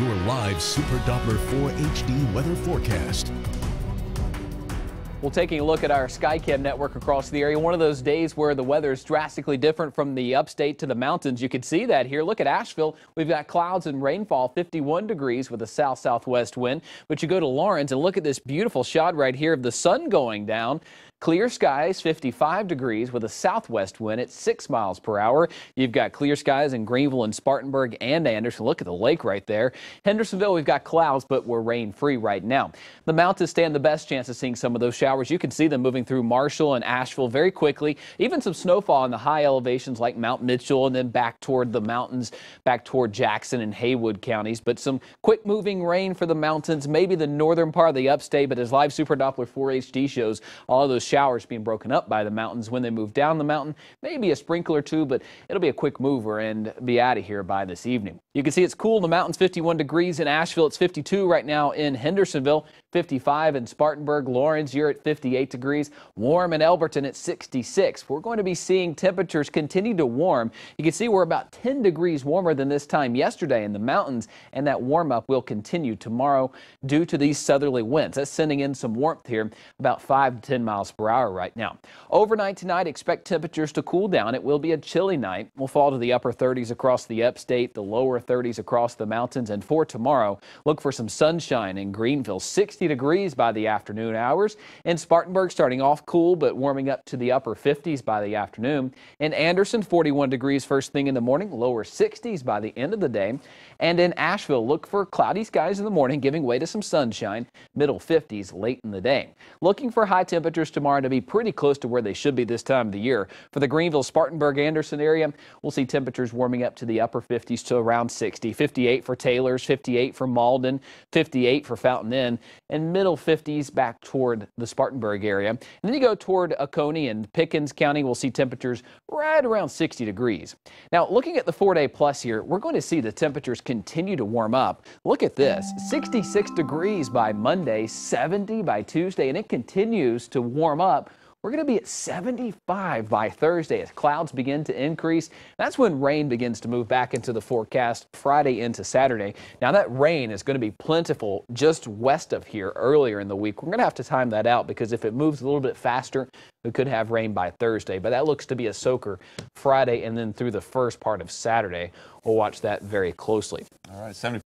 live Super Doppler 4 HD weather forecast. Well, taking a look at our Skycam network across the area, one of those days where the weather is drastically different from the upstate to the mountains. You can see that here. Look at Asheville. We've got clouds and rainfall, 51 degrees with a south-southwest wind. But you go to Laurens and look at this beautiful shot right here of the sun going down. Clear skies, 55 degrees with a southwest wind at 6 miles per hour. You've got clear skies in Greenville and Spartanburg and Anderson. Look at the lake right there. Hendersonville, we've got clouds, but we're rain free right now. The mountains stand the best chance of seeing some of those showers. You can see them moving through Marshall and Asheville very quickly. Even some snowfall in the high elevations like Mount Mitchell and then back toward the mountains, back toward Jackson and Haywood counties. But some quick moving rain for the mountains, maybe the northern part of the upstate. But as Live Super Doppler 4 HD shows, all of those showers being broken up by the mountains when they move down the mountain. Maybe a sprinkle or two, but it'll be a quick mover and be out of here by this evening. You can see it's cool the mountains, 51 degrees in Asheville. It's 52 right now in Hendersonville, 55 in Spartanburg. Laurens, you're at 58 degrees. Warm in Elberton at 66. We're going to be seeing temperatures continue to warm. You can see we're about 10 degrees warmer than this time yesterday in the mountains, and that warm up will continue tomorrow due to these southerly winds. That's sending in some warmth here, about 5 to 10 miles per hour right now. Overnight tonight, expect temperatures to cool down. It will be a chilly night. We'll fall to the upper 30s across the upstate, the lower 30s across the mountains. And for tomorrow, look for some sunshine in Greenville, 60 degrees by the afternoon hours. In Spartanburg, starting off cool, but warming up to the upper 50s by the afternoon. In Anderson, 41 degrees first thing in the morning, lower 60s by the end of the day. And in Asheville, look for cloudy skies in the morning, giving way to some sunshine, middle 50s late in the day. Looking for high temperatures tomorrow to be pretty close to where they should be this time of the year. For the Greenville, Spartanburg, Anderson area, we'll see temperatures warming up to the upper 50s to around 60. 58 for Taylors, 58 for Mauldin, 58 for Fountain Inn, and middle 50s back toward the Spartanburg area. And then you go toward Oconee and Pickens County, we'll see temperatures right around 60 degrees. Now, looking at the four day plus here, we're going to see the temperatures continue to warm up. Look at this 66 degrees by Monday, 70 by Tuesday, and it continues to warm up we're going to be at 75 by Thursday as clouds begin to increase. That's when rain begins to move back into the forecast Friday into Saturday. Now that rain is going to be plentiful just west of here earlier in the week. We're going to have to time that out because if it moves a little bit faster, we could have rain by Thursday. But that looks to be a soaker Friday and then through the first part of Saturday. We'll watch that very closely. All right, 70.